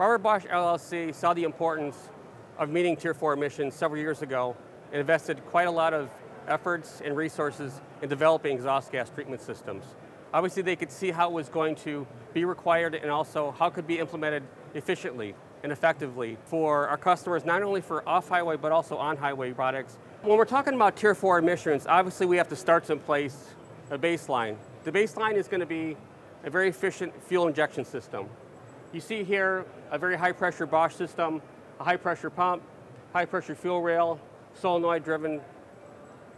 Auer Bosch LLC saw the importance of meeting Tier 4 emissions several years ago and invested quite a lot of efforts and resources in developing exhaust gas treatment systems. Obviously they could see how it was going to be required and also how it could be implemented efficiently and effectively for our customers, not only for off-highway but also on-highway products. When we're talking about Tier 4 emissions, obviously we have to start someplace, a baseline. The baseline is going to be a very efficient fuel injection system. You see here a very high pressure Bosch system, a high pressure pump, high pressure fuel rail, solenoid driven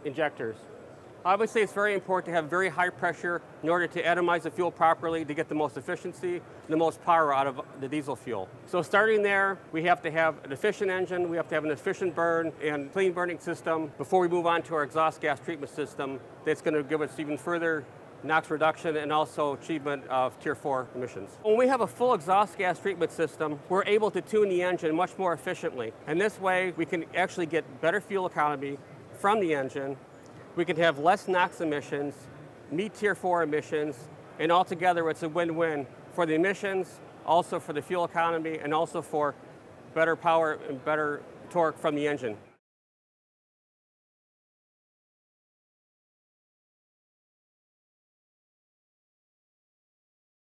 injectors. Obviously it's very important to have very high pressure in order to atomize the fuel properly to get the most efficiency the most power out of the diesel fuel. So starting there, we have to have an efficient engine, we have to have an efficient burn and clean burning system before we move on to our exhaust gas treatment system that's going to give us even further NOx reduction and also achievement of Tier 4 emissions. When we have a full exhaust gas treatment system, we're able to tune the engine much more efficiently. And this way, we can actually get better fuel economy from the engine. We can have less NOx emissions, meet Tier 4 emissions, and altogether it's a win-win for the emissions, also for the fuel economy, and also for better power and better torque from the engine.